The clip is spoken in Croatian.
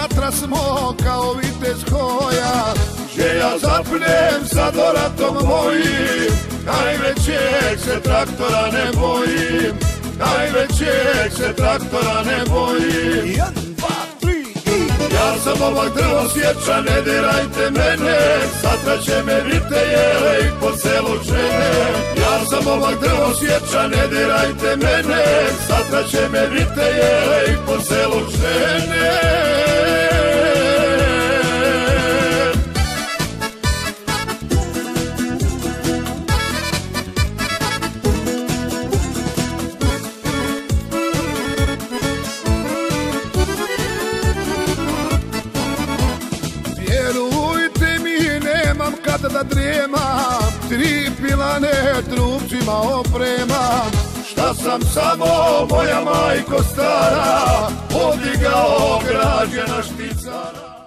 katra smo kao vitez hoja. Že ja zapnem sa doratom mojim Najvećeg se traktora ne bojim. Najvećeg se traktora ne bojim. Jedan, dva, tri i... Ja sam ovak drvo sječa, ne dirajte mene. Sada će me vidite jele i po selu žene. Ja sam ovak drvo sječa, ne dirajte mene. Sada će me vidite Vjerujte mi, nemam kada da drijemam. Tri pilane trupcima opremam. Šta sam samo moja majko stara Podigao građena špicara